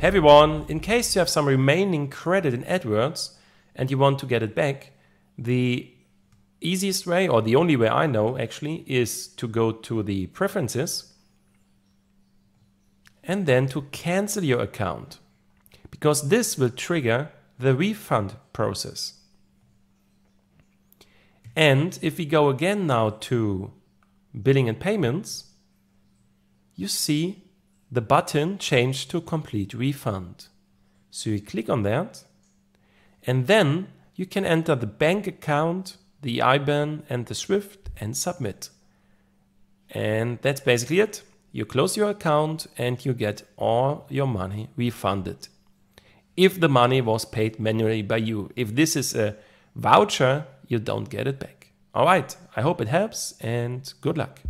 Hey everyone, in case you have some remaining credit in AdWords and you want to get it back, the easiest way, or the only way I know actually, is to go to the preferences and then to cancel your account because this will trigger the refund process. And if we go again now to billing and payments, you see the button changed to complete refund. So you click on that and then you can enter the bank account, the IBAN and the SWIFT and submit. And that's basically it. You close your account and you get all your money refunded. If the money was paid manually by you. If this is a voucher, you don't get it back. All right, I hope it helps and good luck.